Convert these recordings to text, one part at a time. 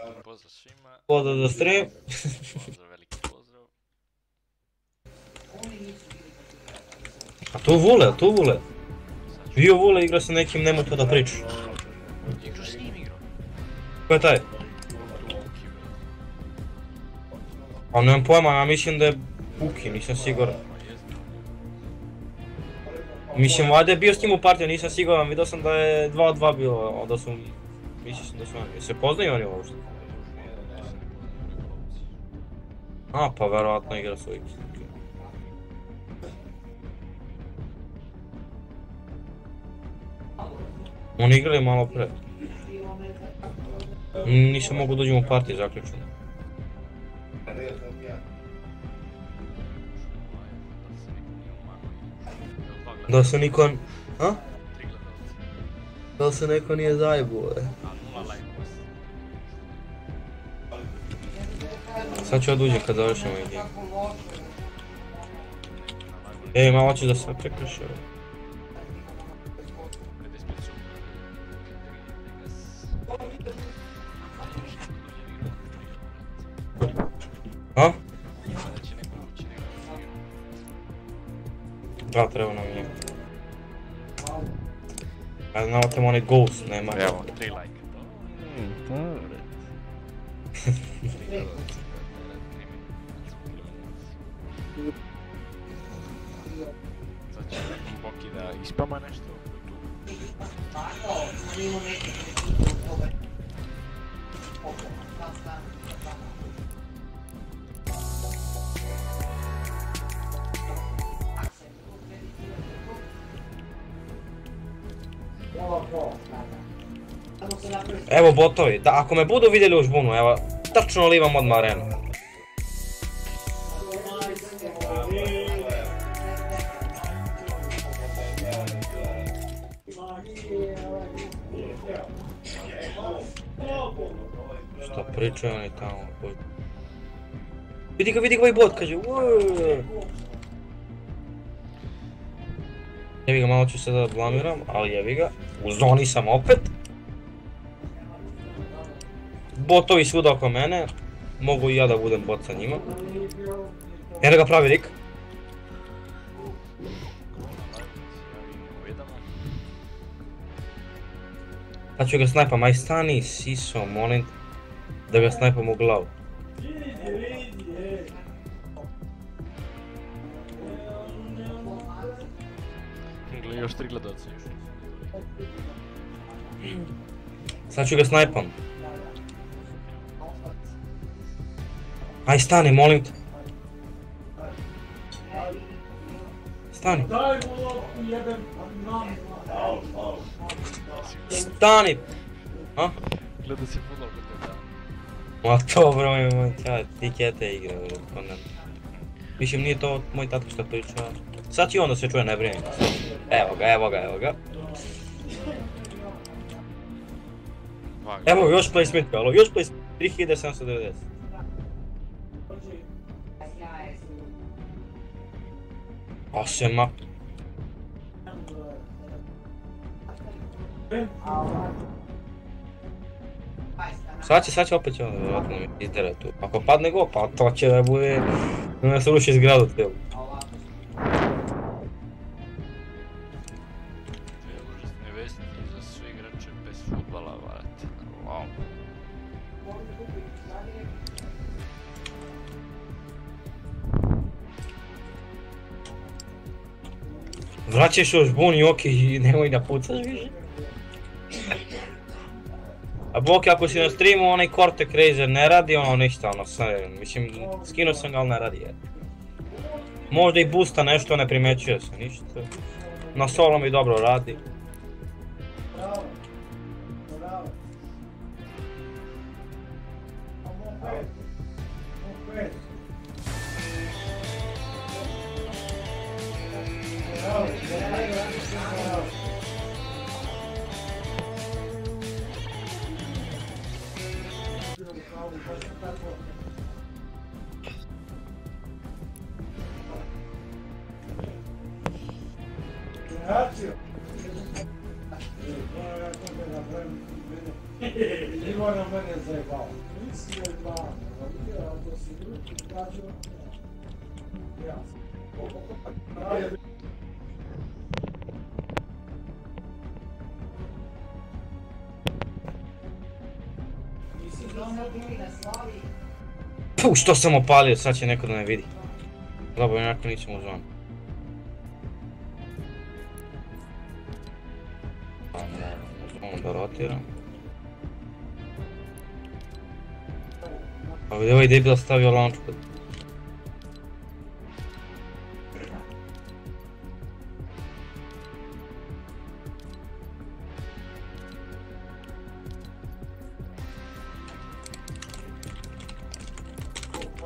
veliki pozdrav svima. Pozdrav za stream. Pozdrav, veliki pozdrav. A tu Vule, tu Vule. Sad ću... Bio Vule igra sa nekim, nemoj to da pričaš. Igraš s njim igrao? Ko je taj? A nemam pojma, ja mislim da je Buki, nisam siguran. Mislim, valjda je bio s njim u partiju, nisam siguran, vidio sam da je 2 od 2 bilo, onda su... Mislim da su oni, se poznaju oni uopšte? A, pa verovatno igra su X. Oni igrali malo pre. Nisam mogu dođem u partiju zaključeno. Da se niko... A? Da se neko nije zajebao, e. Sad ću ja duđe kad završimo igru. Ej, malo da se prekršio. Da treba nam je. A znamo tamo onaj ghost, nema. Evo, tri lajka. Sad će Boki da ispama nešto. Tu. Evo botovi, da ako me budu vidjeli u žbunu, evo, trčno livam odmah arenu. Pričaju oni tamo? Vidi ga, vidi ga ovaj bot, kaže "Uuu." Jevi ga, malo ću se da blamiram, ali jevi ga. U zoni sam opet. Botovi svuda oko mene. Mogu i ja da budem bot sa njima. Eno ga pravi lik. Sad ću ga snajpam, aj stani, siso, molim da ga snajpam u glavu. Gle, još tri gledalci. Sad ću ga snajpam. Aj stani, molim te. Stani. Stani! A? Gleda se gleda. Ma to bro, moj ja ti kete igre, bro, pa ne. Mislim, nije to moj tatko što priča. Sad će onda se čuje, ne brini. Evo ga, evo ga, evo ga. Evo još placement, alo, još placement. 3790. A se ma... Sad će, sad će opet će on vjerojatno mi izdere tu. Ako padne go, pa to će da bude... Da nas ruši zgradu cijelu. Vraćaš još oki i nemoj da pucaš više. A Boki, ako si na streamu, onaj Cortec Razer ne radi, ono ništa, ono sve, mislim, skinuo sam ga, ali ne radi je. Možda i boosta nešto, ne primećuje se, ništa. Na solo mi dobro radi. Bravo. Niko mene zajebao. Puh, što sam opalio, sad će neko da ne vidi. Dobro, onako nisam uzvan. Da rotiram. Pa vidi ovaj debil stavio launchpad.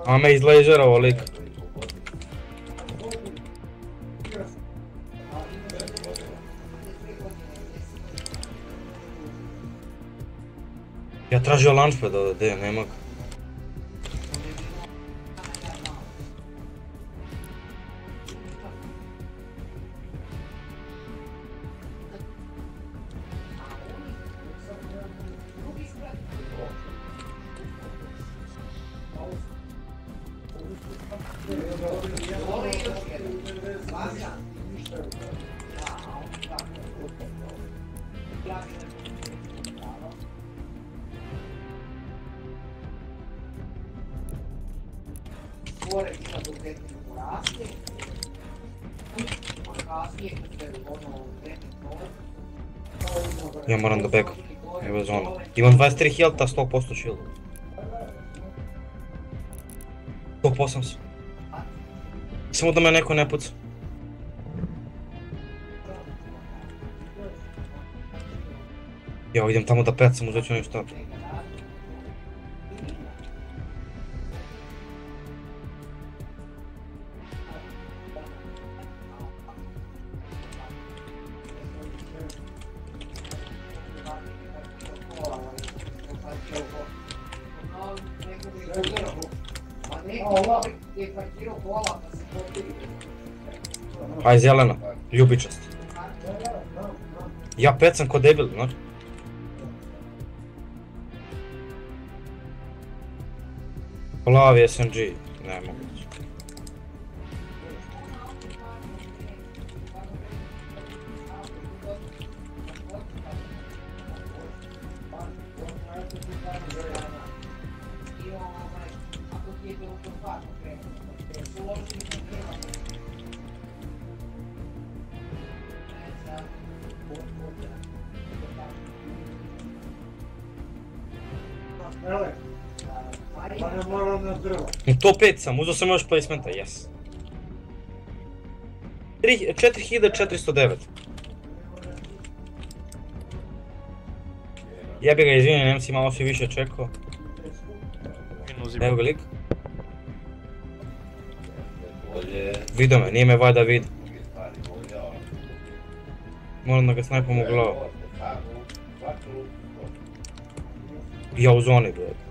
A me izlažerovao lik. Tražio launchpad ovdje, gdje, nema ga. gore ima отговора и на конкретни порасти. Я морам да бека. Ева зона. Имам 23 хилта, 100% шилда. 100% съм си. Само да ме някой не пуца. Я идем там да пят, само за че. Aj zelena, ljubičast. Ja pecam ko debil, znaš. Plavi SMG, 5 sam, uzao sam još placementa, jes. 4409. Ja bi ga izvinio, Nemci malo si više čekao. Evo ga lik. Vidio me, nije me vada vid. Moram da ga snajpam u glavu. Ja u zoni, broj.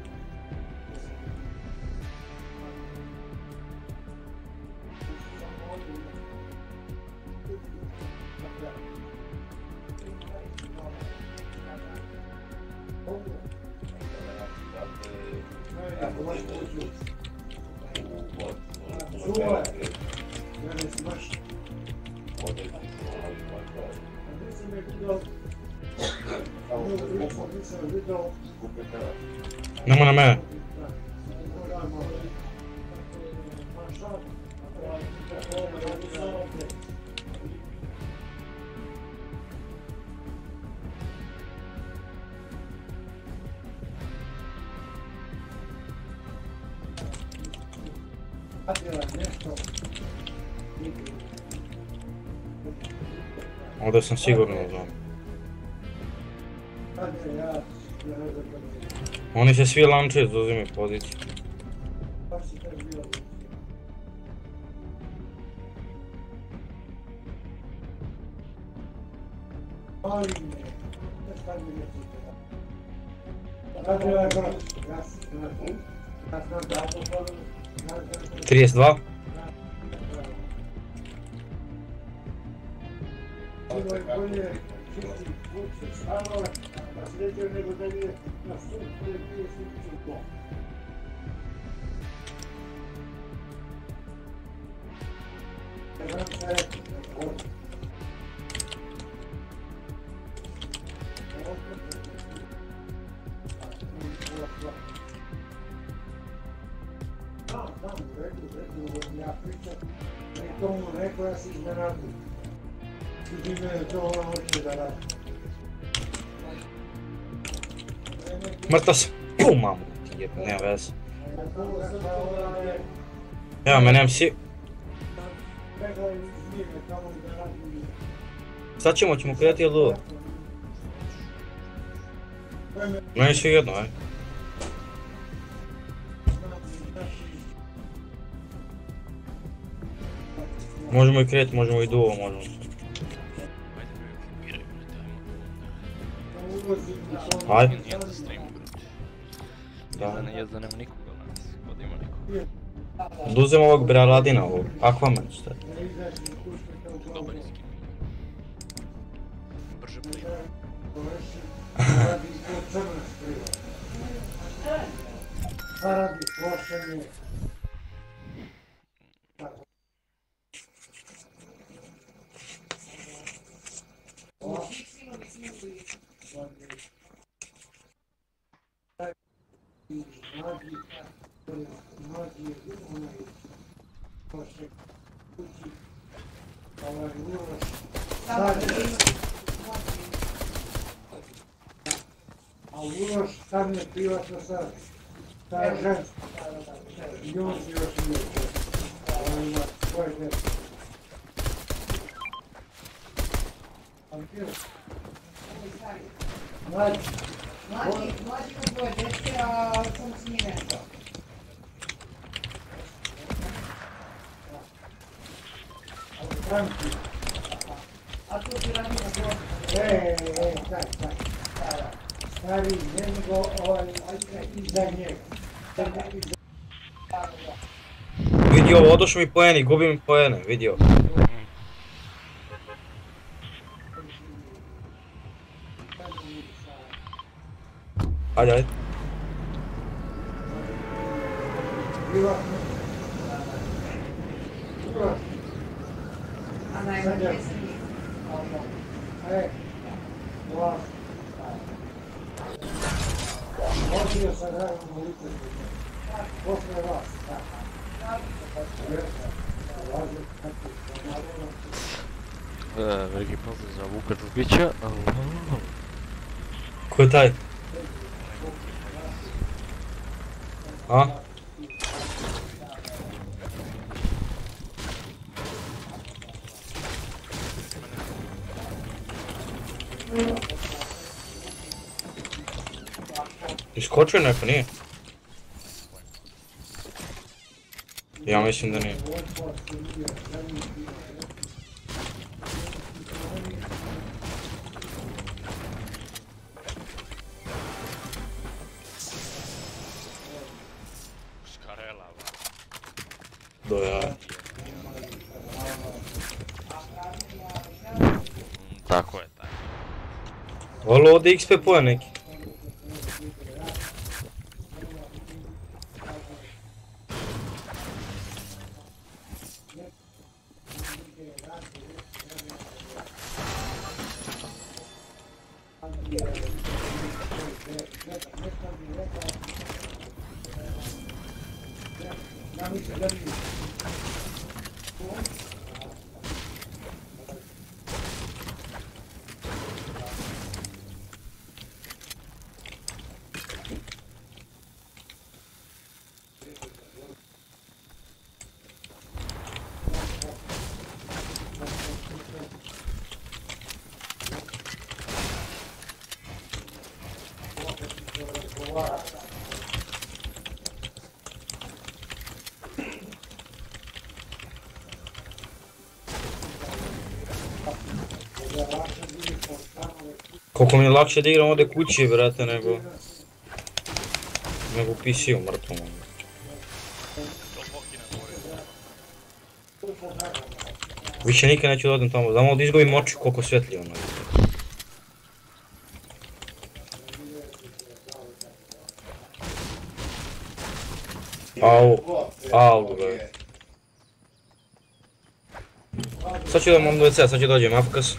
Nisam vidio, Nemo na mene. Ovdje sam sigurno u Oni se svi lančuju za uzimi poziciju. Тридцать два. Более kuće, stanove, a sreće nego da je na sud koji Mrtav sam. Pum, mamu. ti jebe, nema veze. Evo me, nemam si... Sad ćemo, ćemo kreati ili dugo? Meni sve jedno, aj. Možemo i kreati, možemo i duo, možemo. Ajde. Brate. Da. Ne, da nema nikoga danas, kod ima nikoga. Oduzem ovog Braladina, ovog Aquaman, šta je? Dobar je skin. Brže play. Radi to crna skriva. A radi plošenje. Mladi, mladi, onaj, plošek, kući, ovaj ulož, stari, a ulož tam je privatno sad, ta je ženska, i on se još nije on ima svoje djece. Ali ti Mlađi, Mlađi, mlađi ima dvoje djece, a samo se nije nestao. ali Franki, A tu ti radi na dvoje. e, e, tak, tak, stari, ne nego ovaj, iza njega. Iza Vidio ovo, odošu mi poeni, gubim poene, vidio. Ajde, ajde. privatno. Privatno. A najmanje se nije. E, vlast. Odbio sam naravno molite. Posle vas, da. E, veliki pozdrav za Vuka Đukića. Ko je taj? A? Iskočio je neko, nije? Ja mislim da nije. Follow the XP né. Koliko mi je lakše da igram ovdje kući, brate, nego... Nego u PC-u mrtvom. Ono. Više nikad neću da tamo, da malo da izgubim oči koliko svetli ono. Au, au, bre. Sad ću da imam do sad ću dođem, afkas.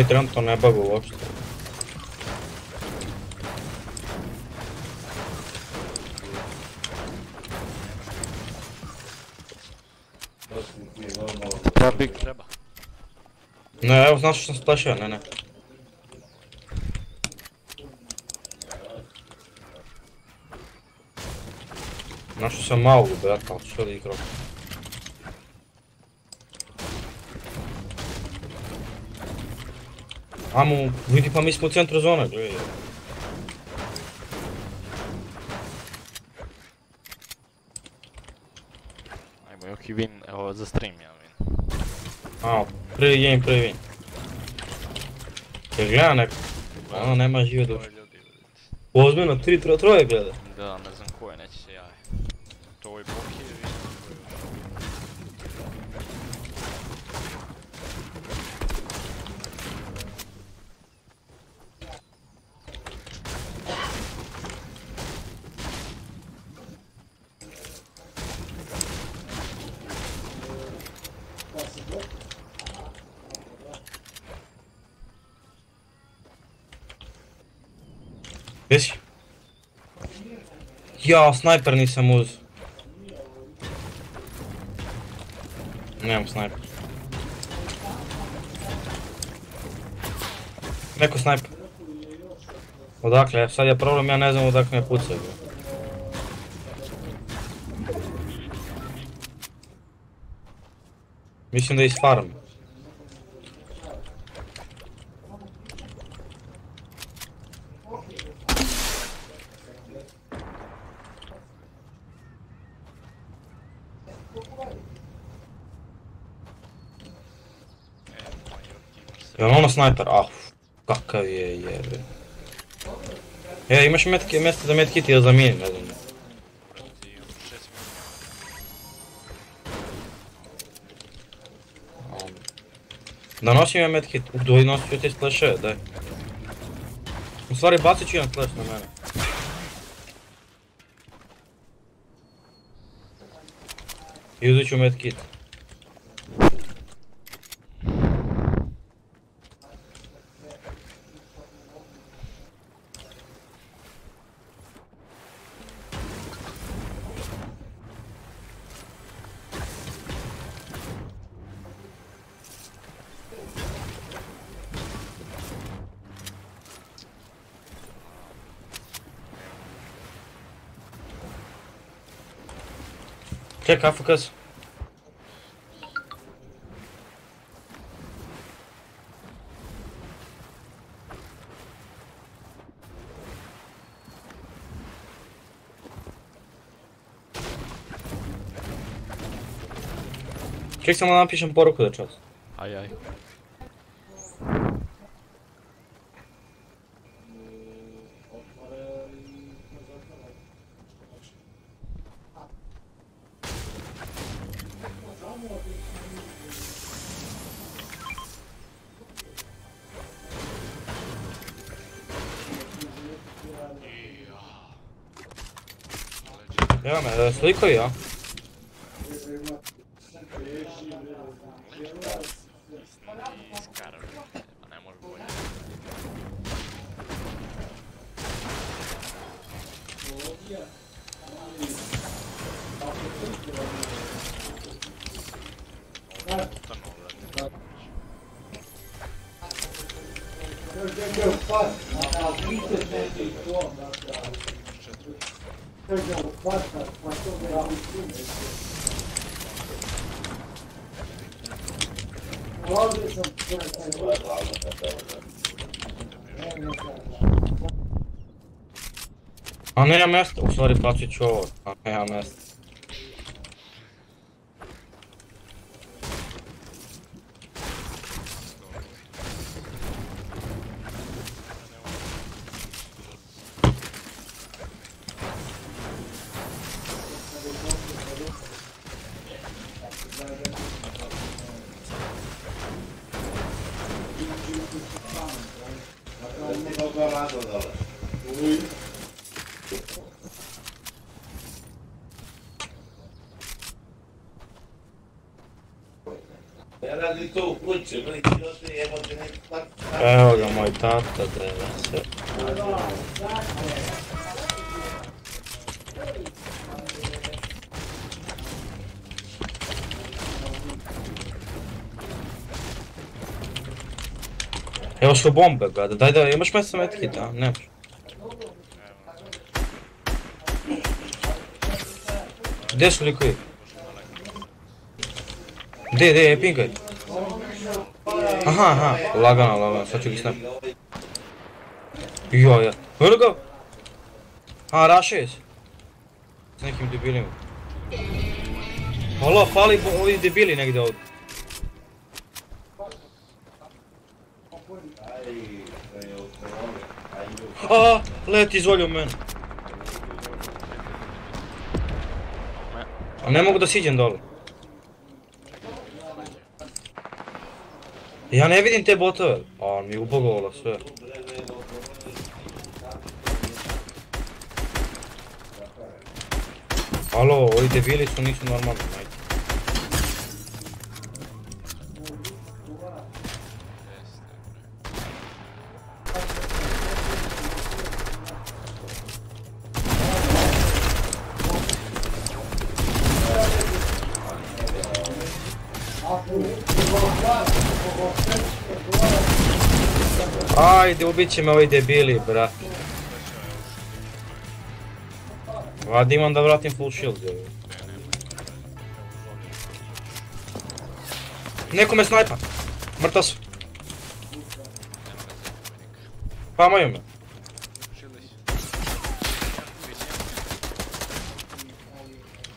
Mi trenutno ne bagu uopšte. Big treba. Ne, evo znaš što sam splašio, ne, ne. Našao sam malu, brata, ali što da igrao. Amo, vidi pa mi smo u centru zone, gledaj. Ajmo Joki win, evo za stream ja win. A, prvi game, prvi win. Jer gleda neko, ono nema žive duše. Ljudi vidite. Ozbiljno, tri, tro, troje gleda. Da, ne znam ko je, neće se javi. To je Boki je vidim. Gdje si? Ja, snajper nisam uz. Nemam snajper. Neko snajper. Odakle? Sad je problem, ja ne znam odakle me pucaju. Mislim da je iz. E, moj Joki imaš se. Je li ono snajper? Ah, kakav je jebe. E, imaš metke, mjesto za medkit ili za mini, ne znam. Brati, imam šest minuta. Da nosim ja medkit, uh, doj nosit ću te splaše, daj. U stvari bacit ću jedan splash na mene. I uzet ću medkit. Ček, AFKs. Ček samo da napišem poruku da čas. Aj, aj. Evo me, sliko ja. I Հանրամերձ 84 24 հանրամերձ Su bombe, gada, daj da, imaš mjesto medkita, nemaš? Gdje su likovi? Gdje, gdje, je pinkaj? Aha, aha, lagano, lagano, sad ću ga snap. Jo, ja. Evo ga! A, raše se. S nekim debilima. Alo, fali ovi debili negdje ovdje. A, leti izvolio mene. A ne mogu da siđem dole. Ja ne vidim te botove. A, mi je ubogovalo sve. Alo, ovi debili su nisu normalni, ubit će me ovi debili, brat. Vadi imam da vratim full shield. Neko me snajpa. Mrtav su. Pamaju me.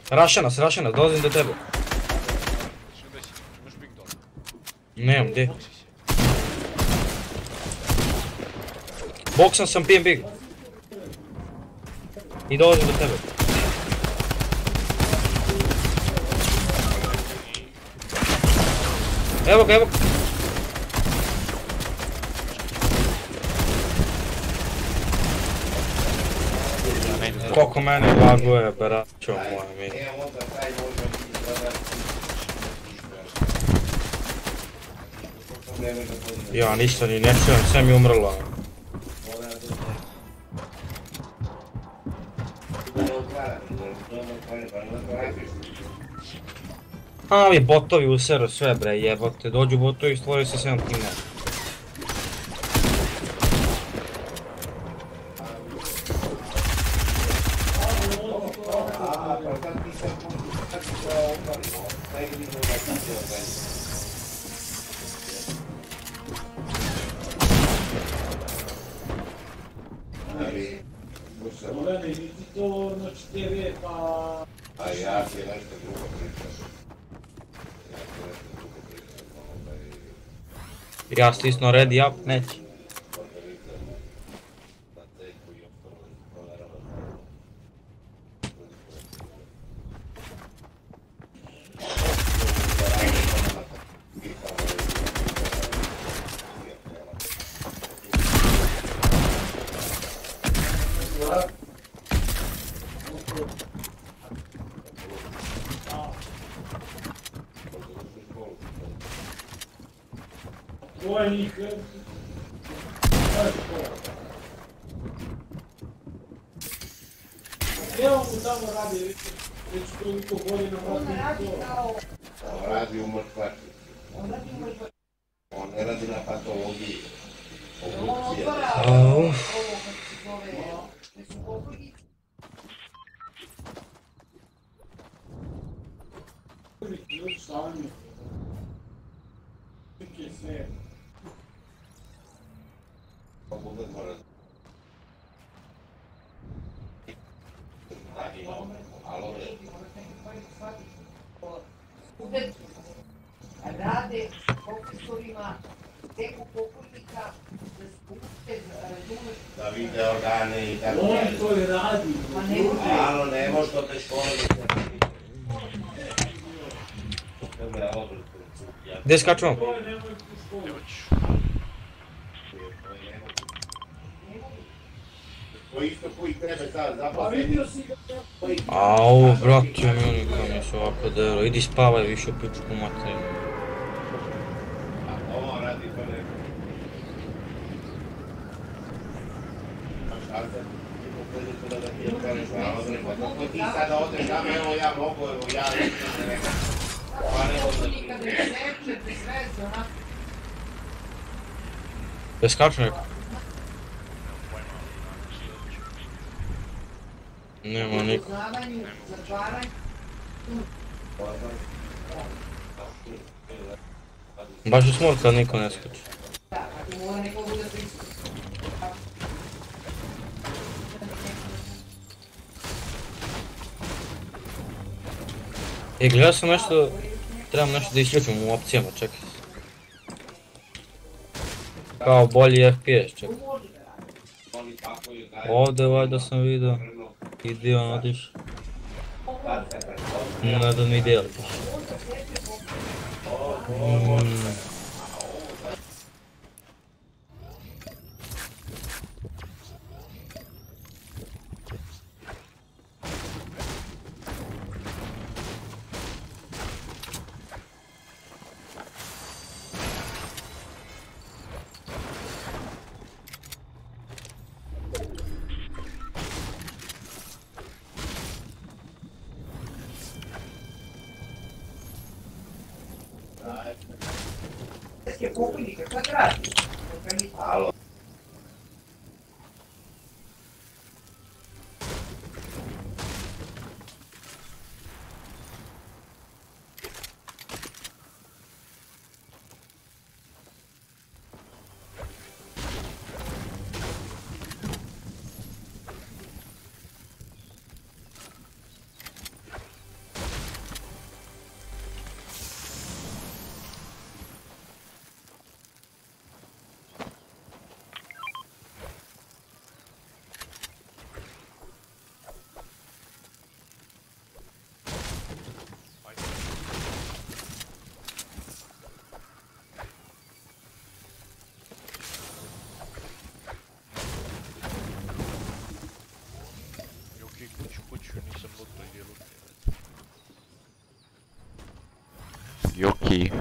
Raša nas, raša nas, dolazim do tebe. Nemam, gdje? Boksan sam, big. I dolazim do tebe. Evo ga, evo ga. Koliko mene laguje, braćo moja mi. Ja ništa ni ne čujem, sve mi umrlo. A ovi botovi useru sve bre, jebote. Dođu botovi i stvoraju se 7 tima. Ovaj, Ja stisno ready up, neće. na teku i ostalo, provjerava. Tvoj njih... Evo mu tamo radi već, već toliko godina On ne radi radi to. kao... On radi u mrtvači. On radi u mrtvači. On ne radi na patologiji. On Obdukcije. otvara Au. ovo, kako se zove, gdje su pokojnici. Još sami. Neke sve. Pa bude mora. Radi, alo, ne. Studenti rade s profesorima teku pokojnika da spuste, razumeš, Da organe i tako On dalje. to i radi. Ma ne može. Alo, ne može to te škole Gdje skačemo? Je je koji. Au, brate, meni kao mi se ovako delo. Idi spavaj više u pičku materinu. A ovo radi to ne. A šta sad? Ti pokuđeš to da da ti otvoriš na odredbu. Kako ti sada odeš tamo, evo ja mogu, evo ja ne nekam. Pa ne mogu. nikad ne seče, bez veze, onako. Bez kačne rekao? Nema niko. Upoznavanju. Baš je smor kad niko ne skoči. Da, ako mora neko E, gledao sam nešto, trebam nešto da isključim u opcijama, čekaj. Kao bolji FPS, čekaj. Ovdje valjda sam vidio. Idi on odiš. Ne da mi deliš. Mm. Che pokojnike, šta gradi? Alo. Joki, kuću, kuću, nisam lutao gdje lutao. Joki.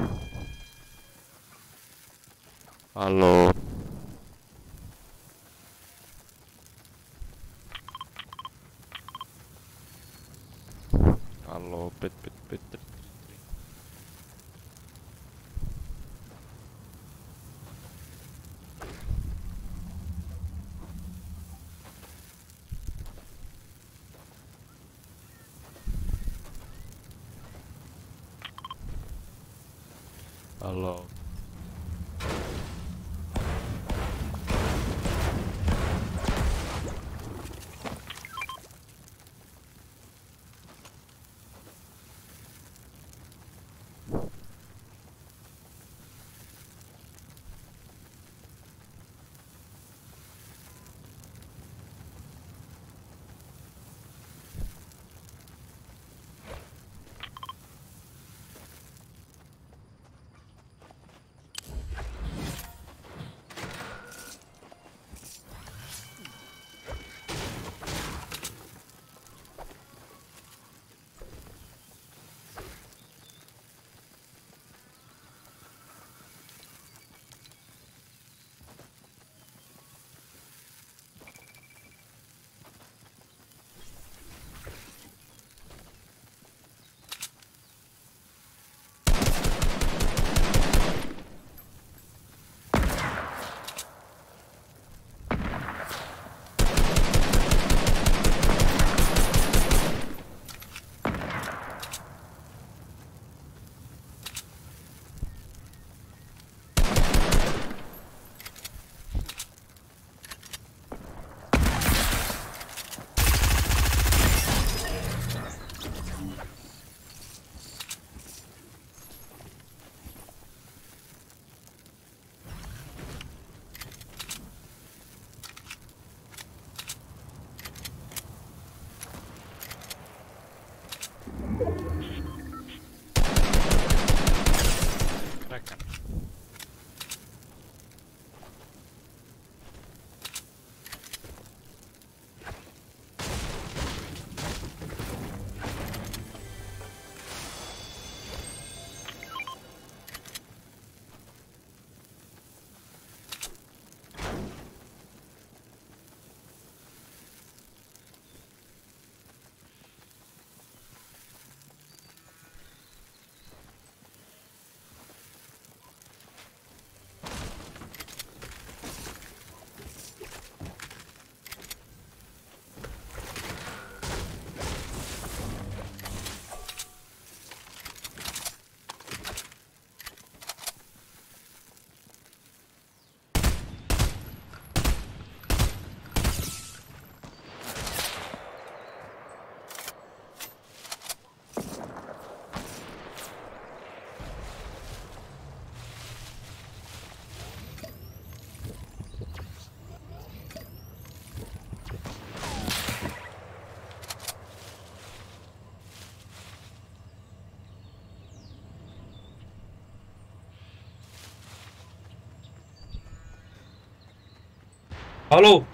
Halo?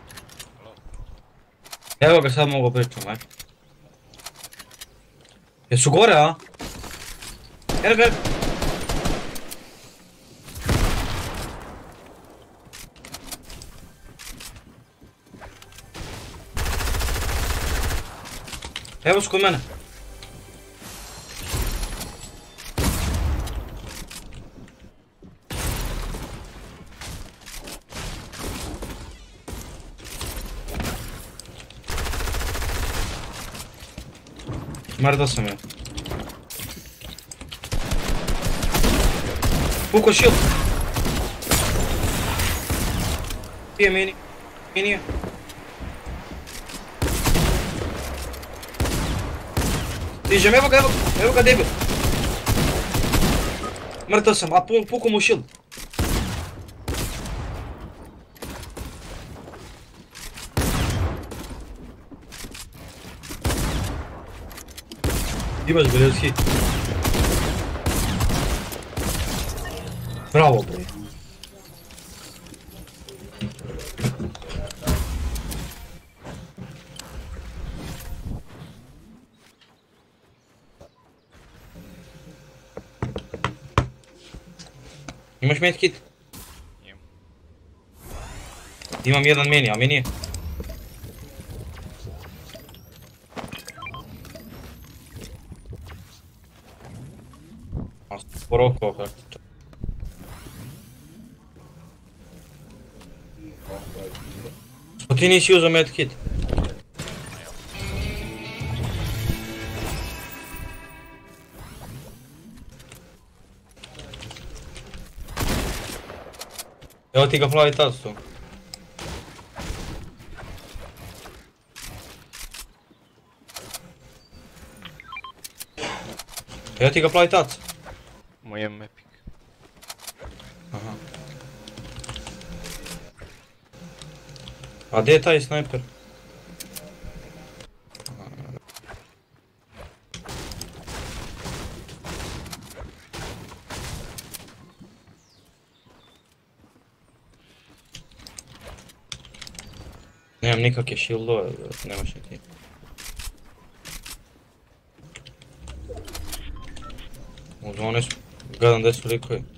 Evo ga sad mogu pričam, aj. Jesu gore, a? Evo ga. Evo su kod mene. Mrdo sam je. Puko shield. Pije mini. Mini je. Dižem, evo ga, evo ga, evo ga debil. Mrtav sam, a pu- puko mu shield. Imaš bre, hit. Bravo bre. Imaš medkit? Imam. Imam jedan meni, a meni je... A porokao kako to. Pa ti nisi uzeo medkit? Evo ti ga plavi tac tu. Evo ti ga plavi tac. Mojem epic. Aha. A gdje je taj snajper? Nemam nikakve shieldove, nemaš ni ti. U zoni su, gledam gdje su likovi. I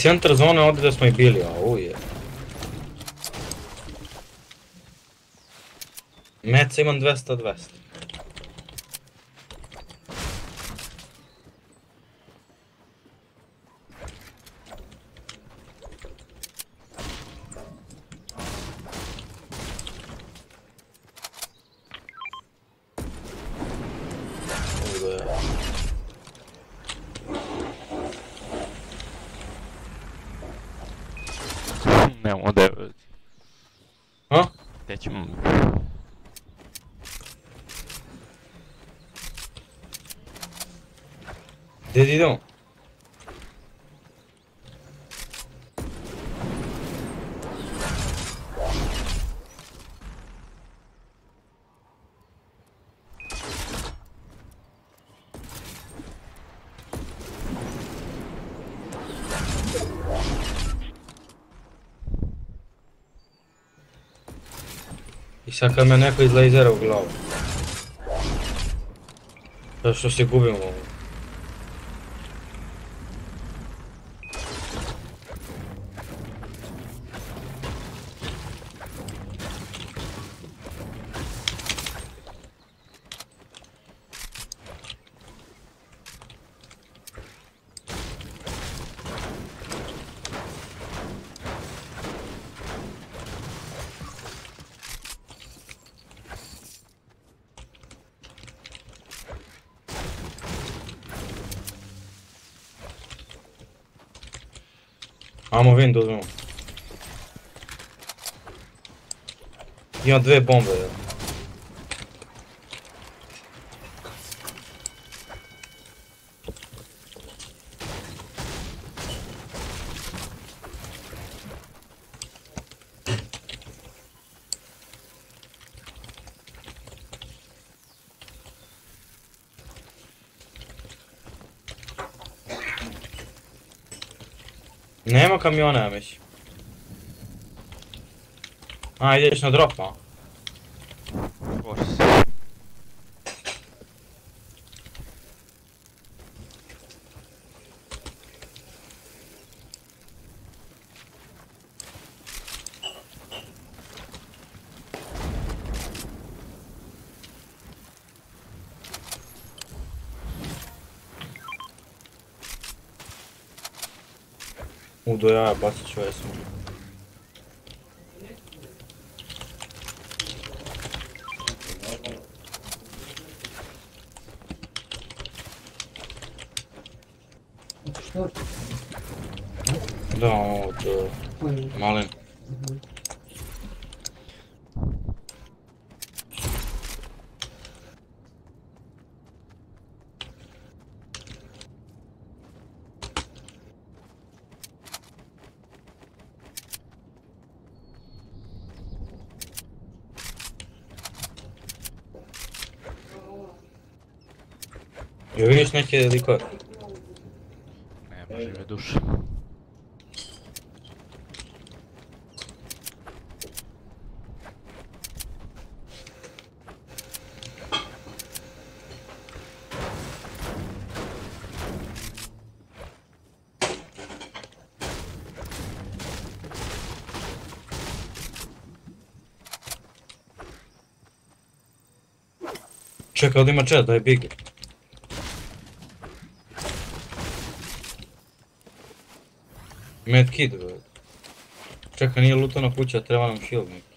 centar zone ovdje da smo i bili, a uje. Meca imam 200-200. Uje. Nemamo da... Ha? Gdje ćemo... Gdje ti idemo? I sad kad me neko iz lejzera u glavu. To što se gubimo ovo. Amo vin da uzmemo. Ima dve Nema kamiona, ja mislim. A, ideš na drop, a? Može se. U, do jaja bacit ću ovaj sam. Što? Da, ono od uh, Koji? malen. Jel vidiš neke likove? Nema žive duše. Čekaj, ovdje ima čet, da je big. Med kid, bro. Čekaj, nije lutana kuća, treba nam shield neki.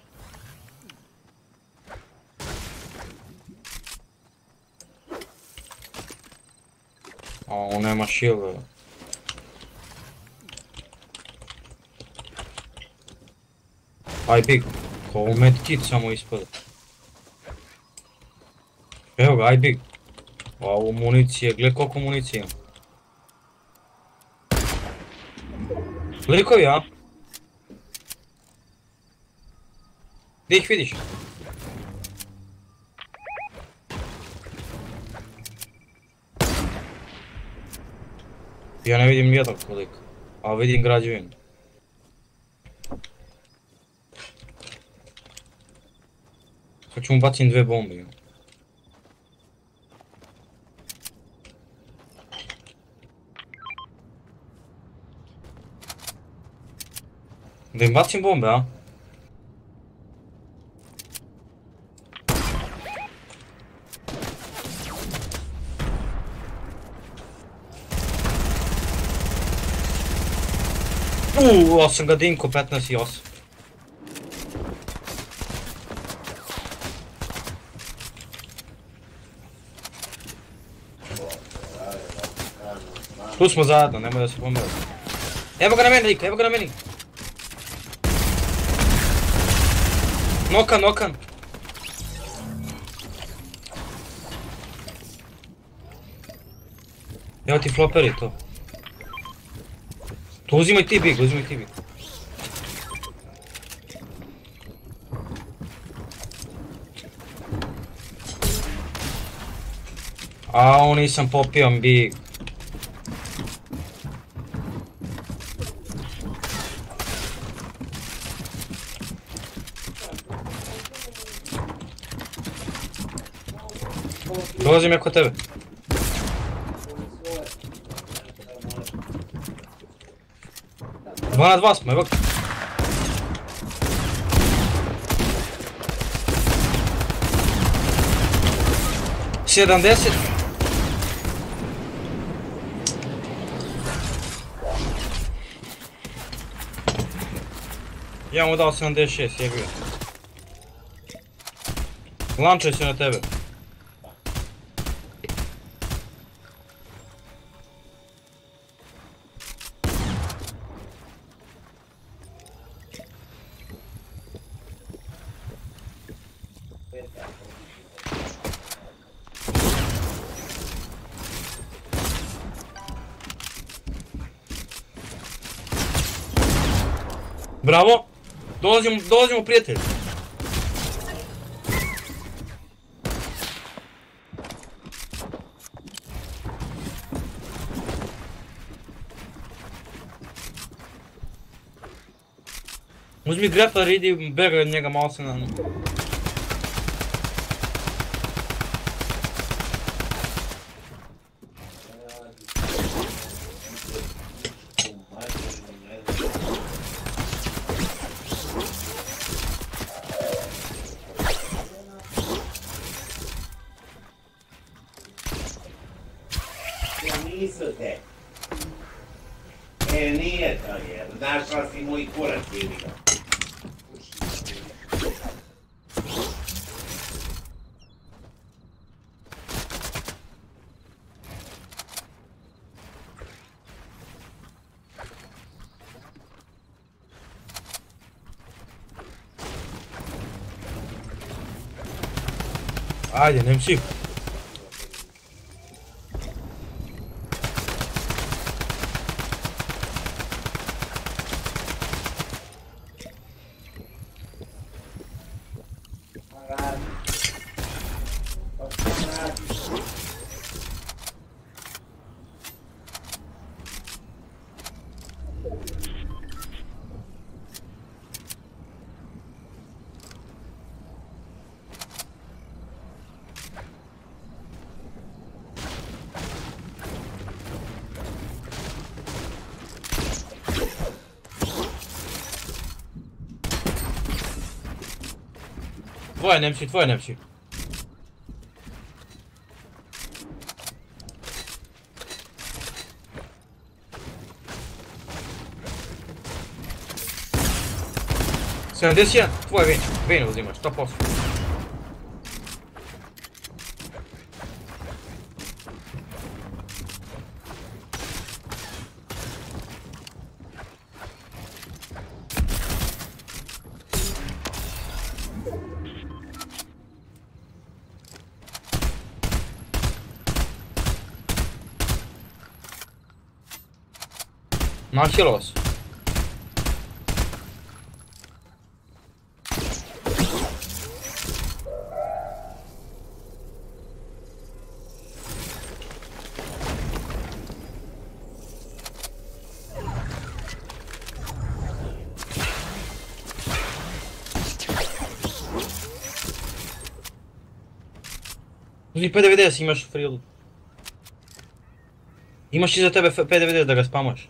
A, on nema shield, bro. Aj, big. Ko med kit samo ispada. Evo ga, aj big. A municije, gle koliko municije ima. Likovi, a? Gdje ih vidiš? Ja ne vidim nijednog lika, a vidim građevinu. Hoću mu bacim dve bombe. Ima. Da im bacim bombe, a? Uuu, 8 ga dinko, 15 i 8. Tu smo zajedno, nemoj da se pomeri. Evo ga na meni, Liko, evo ga na meni. Nokan, nokan. Evo ti floperi to. To uzimaj ti big, uzimaj ti big. A, nisam popio big. Dolazim ja kod tebe. Dva na dva smo, evo. Sedamdeset. Ja mu dao 76, jebi ga. Lančaj se na tebe. Dolazimo, dolazimo prijatelj! Uzmi grepler, idi begaj od njega malo se na... et 点屁股。Dwoje nam się, dwoje nam się. Sen desi ya, dvoje već, već uzimaš, to poslu. 100%. Načelo su. Uzmi P90 imaš free loot. Imaš i za tebe F- P90 da ga spamaš.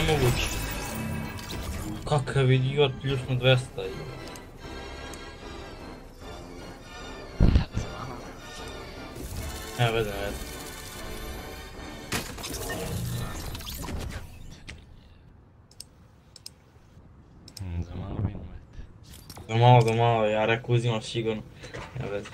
Jo, nemoguće. Kakav idiot, još smo 200. Ne veze, ne veze. Hmm, Za malo vidim, Do malo, do malo, ja rekao uzimam sigurno. Ne veze.